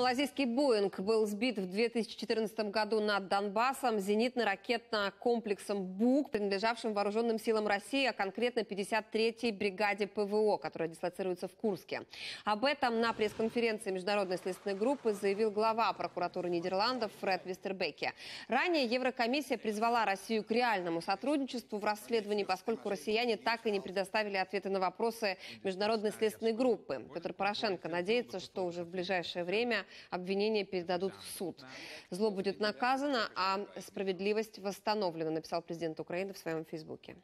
Малазийский «Боинг» был сбит в 2014 году над Донбассом зенитно-ракетно-комплексом «БУК», принадлежавшим вооруженным силам России, а конкретно 53-й бригаде ПВО, которая дислоцируется в Курске. Об этом на пресс-конференции Международной следственной группы заявил глава прокуратуры Нидерландов Фред Вестербеке. Ранее Еврокомиссия призвала Россию к реальному сотрудничеству в расследовании, поскольку россияне так и не предоставили ответы на вопросы Международной следственной группы. Петр Порошенко надеется, что уже в ближайшее время обвинения передадут в суд. Зло будет наказано, а справедливость восстановлена, написал президент Украины в своем фейсбуке.